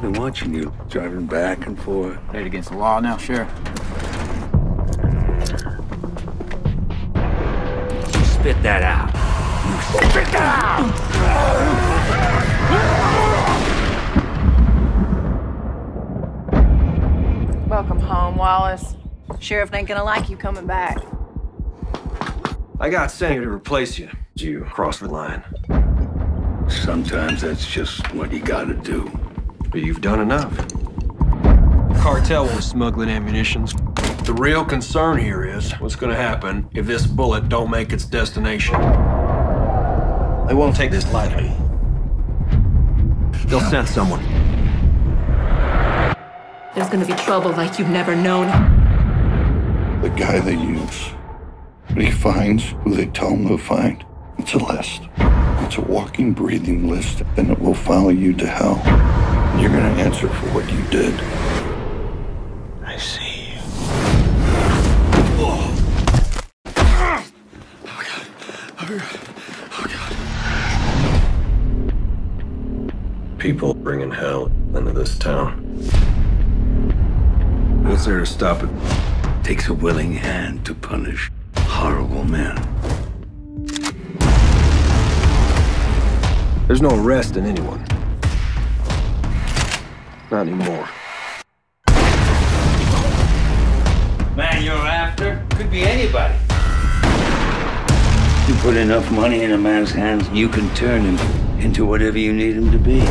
been watching you, driving back and forth. Played against the law now, sure. Spit that out. You spit that out! Welcome home, Wallace. Sheriff ain't gonna like you coming back. I got sent here to replace you. You crossed the line. Sometimes that's just what you gotta do. But you've done enough. Cartel was smuggling ammunitions. The real concern here is what's gonna happen if this bullet don't make its destination. They won't take this lightly. They'll send someone. There's gonna be trouble like you've never known. The guy they use. When he finds who they tell him to find, it's a list. It's a walking, breathing list, and it will follow you to hell. You're gonna answer for what you did. I see you. Oh. Oh, God. Oh, God. Oh, God. People bringing hell into this town. What's there to stop it? Takes a willing hand to punish horrible men. There's no arrest in anyone. Not anymore. Man you're after could be anybody. You put enough money in a man's hands, you can turn him into whatever you need him to be. You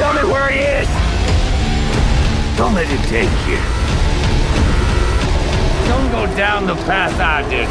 tell me where he is! Don't let him take you. Don't go down the path I did.